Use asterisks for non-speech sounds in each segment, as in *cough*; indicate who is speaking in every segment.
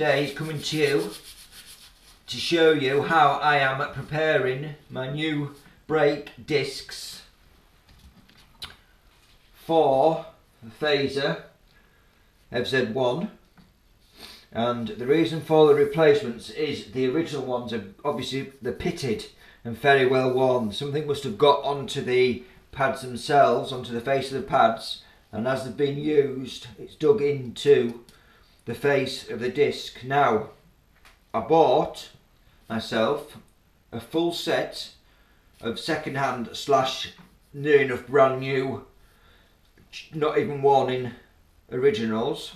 Speaker 1: Today is coming to you to show you how I am preparing my new brake discs for the Fazer FZ1 and the reason for the replacements is the original ones are obviously they're pitted and very well worn. Something must have got onto the pads themselves onto the face of the pads and as they've been used it's dug into the face of the disc. Now, I bought myself a full set of second-hand slash near enough brand new, not even worn in originals.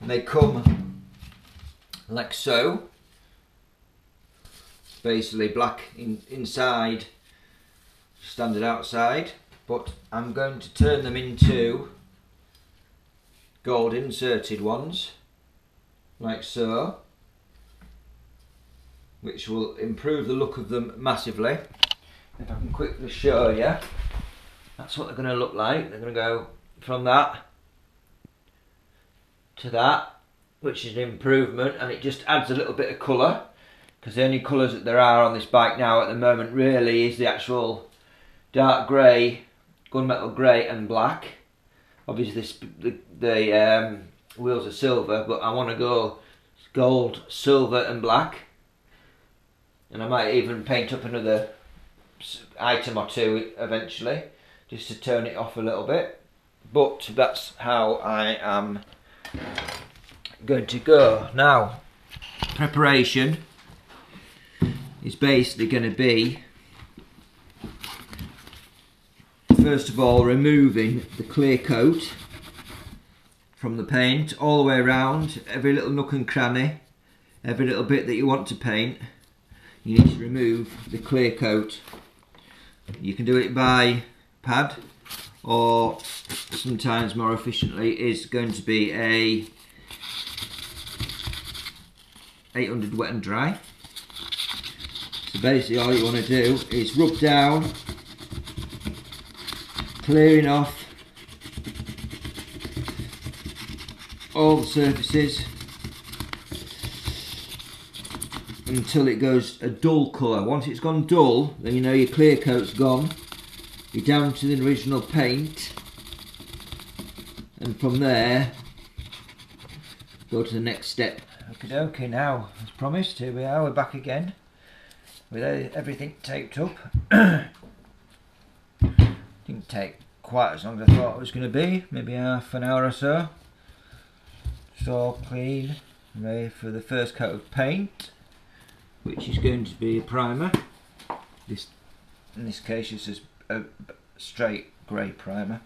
Speaker 1: And they come like so. Basically black in, inside, standard outside. But I'm going to turn them into gold inserted ones like so. Which will improve the look of them massively. If I can quickly show you that's what they're going to look like. They're going to go from that to that which is an improvement and it just adds a little bit of colour. Because the only colours that there are on this bike now at the moment really is the actual dark grey gunmetal grey and black. Obviously this, the, the um, wheels are silver, but I want to go gold, silver and black. And I might even paint up another item or two eventually, just to turn it off a little bit. But that's how I am going to go. Now, preparation is basically going to be first of all removing the clear coat from the paint all the way around, every little nook and cranny, every little bit that you want to paint, you need to remove the clear coat. You can do it by pad or sometimes more efficiently is going to be a 800 wet and dry. So basically all you want to do is rub down, clearing off all the surfaces until it goes a dull colour. Once it's gone dull, then you know your clear coat's gone. You're down to the original paint. And from there, go to the next step. Okay, now, as promised, here we are, we're back again. With everything taped up. *clears throat* Didn't take quite as long as I thought it was going to be, maybe half an hour or so all clean ready for the first coat of paint which is going to be a primer. This in this case this is a straight grey primer.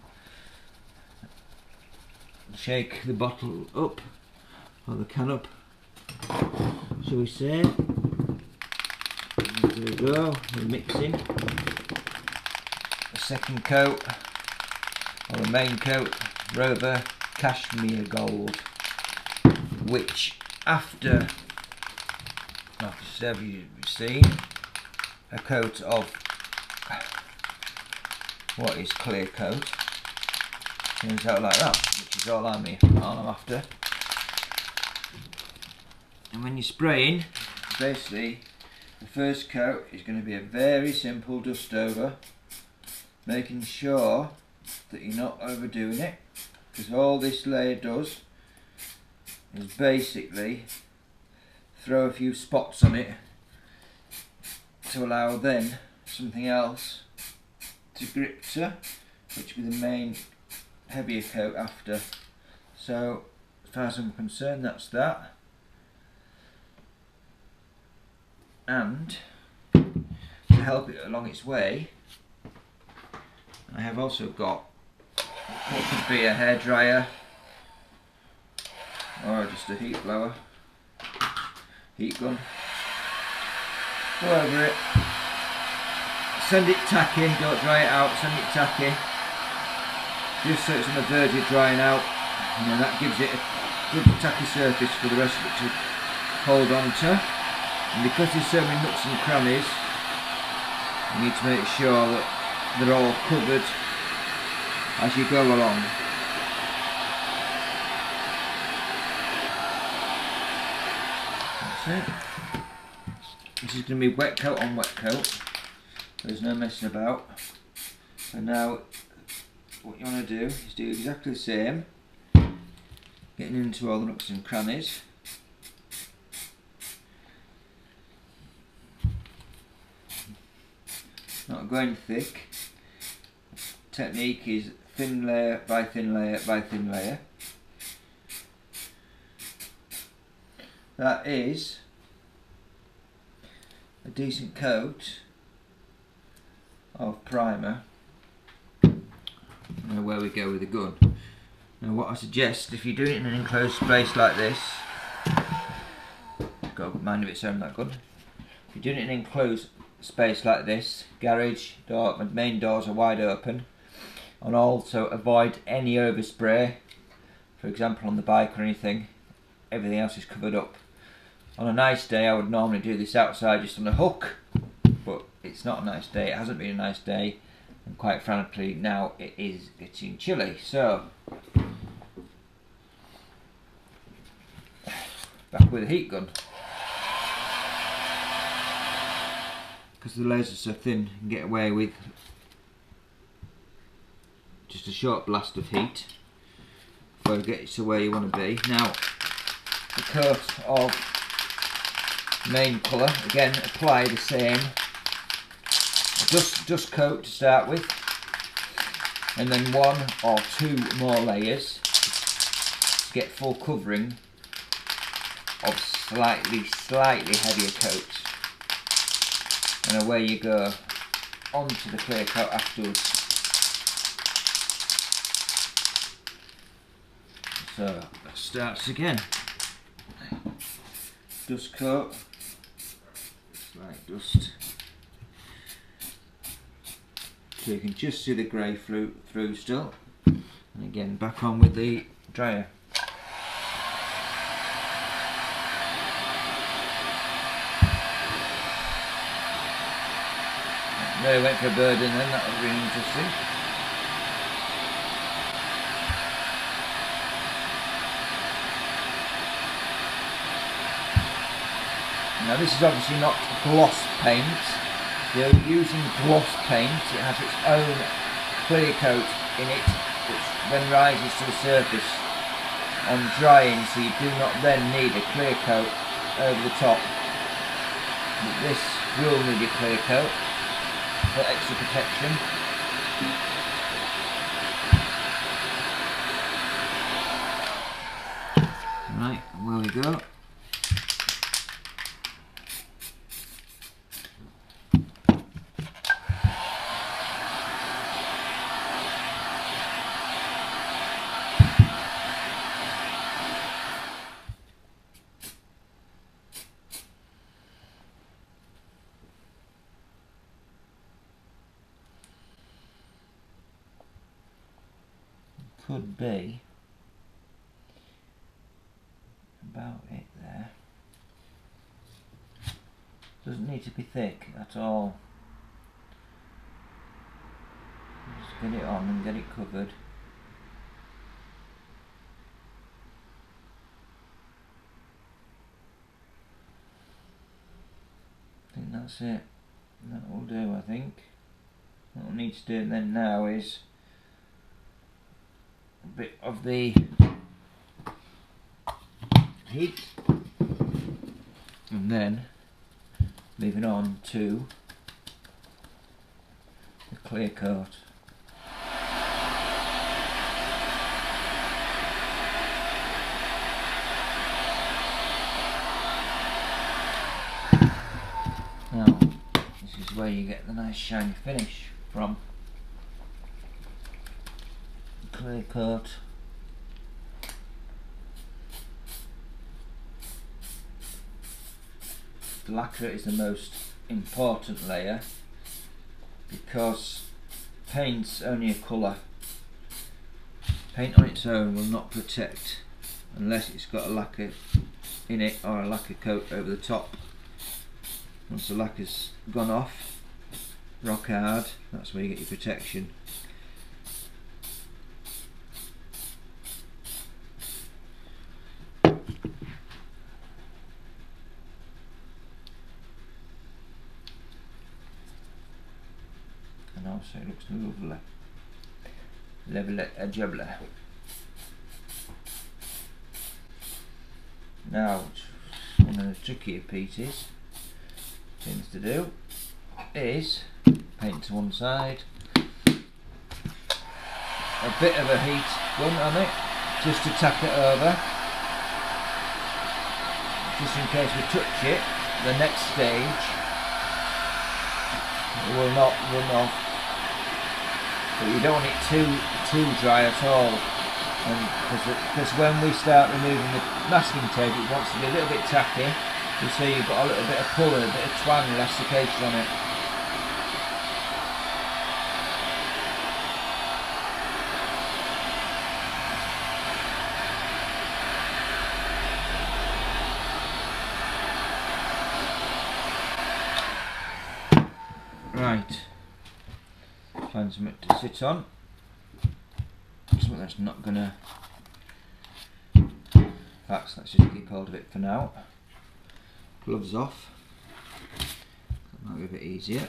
Speaker 1: Shake the bottle up or the can up shall we say. There we go we're mixing. The second coat or the main coat Rover Cashmere Gold which after after you've seen a coat of what is clear coat turns out like that which is all I'm, all I'm after. And when you're spraying basically the first coat is going to be a very simple dust over making sure that you're not overdoing it because all this layer does is basically throw a few spots on it to allow then something else to grip to which will be the main heavier coat after. So as far as I'm concerned that's that. And to help it along its way I have also got what could be a hairdryer or just a heat blower, heat gun. Go over it, send it tacky, don't dry it out, send it tacky, just so it's on the verge of drying out, and then that gives it a good tacky surface for the rest of it to hold on to. And because there's so many nooks and crannies, you need to make sure that they're all covered as you go along. This is going to be wet coat on wet coat. There's no messing about. So now what you want to do is do exactly the same. Getting into all the nooks and crannies. Not going thick. Technique is thin layer by thin layer by thin layer. That is a decent coat of primer. Now where we go with the gun. Now what I suggest, if you're doing it in an enclosed space like this, got to mind of its own that gun. If you're doing it in an enclosed space like this, garage, door, main doors are wide open, and also avoid any overspray, for example on the bike or anything, everything else is covered up. On a nice day I would normally do this outside just on a hook, but it's not a nice day, it hasn't been a nice day, and quite frankly now it is getting chilly, so back with a heat gun. Because the lasers so thin, you can get away with just a short blast of heat before it gets to where you want to be. Now, the coat of main colour, again apply the same dust, dust coat to start with and then one or two more layers to get full covering of slightly, slightly heavier coats and away you go onto the clear coat afterwards. So that starts again. Dust coat, slight dust. So you can just see the grey through, through still. And again back on with the dryer. There went for a bird in then, that was really interesting. Now this is obviously not gloss paint. You're using gloss paint, it has its own clear coat in it which then rises to the surface on drying so you do not then need a clear coat over the top. But this will need a clear coat for extra protection. Right, where we go. Could be about it there. Doesn't need to be thick at all. Just get it on and get it covered. I think that's it. That will do I think. What we need to do then now is bit of the heat and then moving on to the clear coat. Now, this is where you get the nice shiny finish from. Clear coat. The lacquer is the most important layer because paint's only a colour. Paint on its own will not protect unless it's got a lacquer in it or a lacquer coat over the top. Once the lacquer's gone off, rock hard, that's where you get your protection. Also it looks lovely. Level a jubbler. Now, one of the trickier pieces things to do is paint to one side, a bit of a heat gun on it, just to tap it over, just in case we touch it, the next stage will not run off, but you don't want it too too dry at all because when we start removing the masking tape it wants to be a little bit tacky you see you've got a little bit of pull, a bit of twang, elastication on it. Right, find on, something that's not gonna, Perhaps let's just keep hold of it for now gloves off. That might be a bit easier.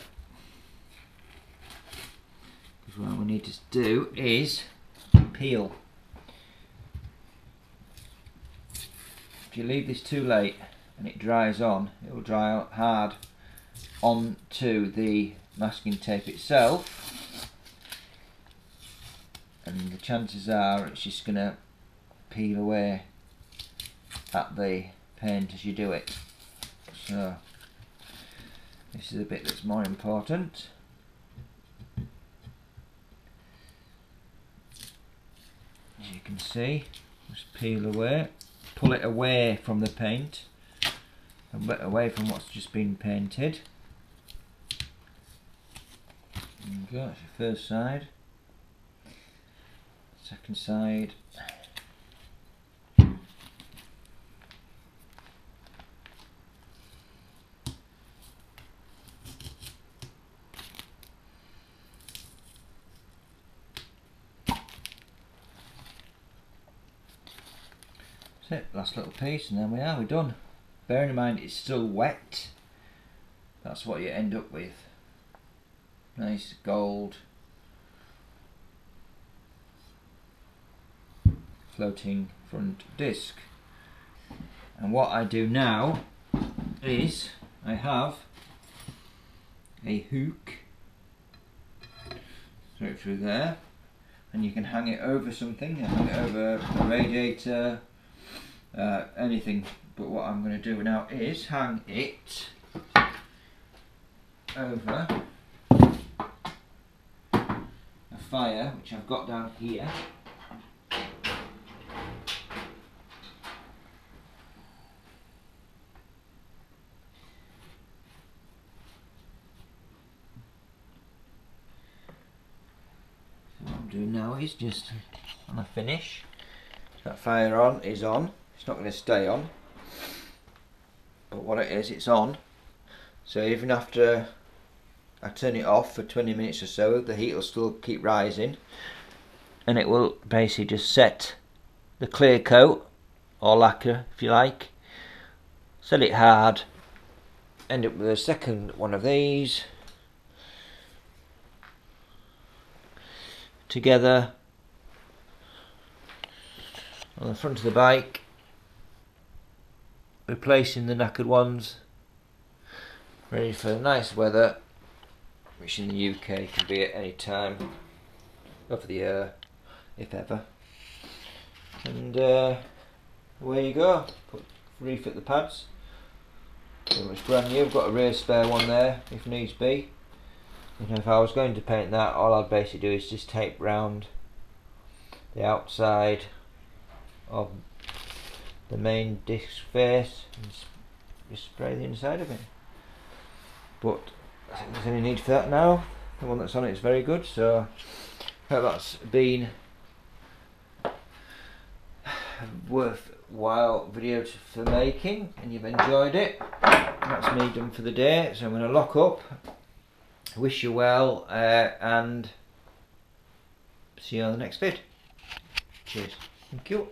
Speaker 1: Because what we need to do is peel. If you leave this too late and it dries on, it will dry out hard onto the masking tape itself and the chances are it's just going to peel away at the paint as you do it. So this is a bit that's more important. As you can see, just peel away, pull it away from the paint, a bit away from what's just been painted. There you go, that's your first side. Second side. That's it, last little piece and then we are, we're done. Bearing in mind it's still wet, that's what you end up with. Nice gold floating front disc. And what I do now is I have a hook straight through there and you can hang it over something, hang it over a radiator, uh, anything but what I'm going to do now is hang it over a fire which I've got down here Now is just on a finish. That fire on is on. It's not going to stay on. But what it is it's on. So even after I turn it off for 20 minutes or so the heat will still keep rising. And it will basically just set the clear coat or lacquer if you like. Set it hard. End up with a second one of these together on the front of the bike replacing the knackered ones ready for nice weather which in the UK can be at any time of the year if ever. And uh, away you go. Put, refit the pads. Pretty much brand new. I've got a rear spare one there if needs be know if I was going to paint that all I'd basically do is just tape round the outside of the main disc face and just spray the inside of it. But I think there's any need for that now. The one that's on it is very good, so I hope that's been *sighs* worthwhile video for making and you've enjoyed it. That's me done for the day, so I'm going to lock up. Wish you well uh, and see you on the next vid. Cheers. Thank you.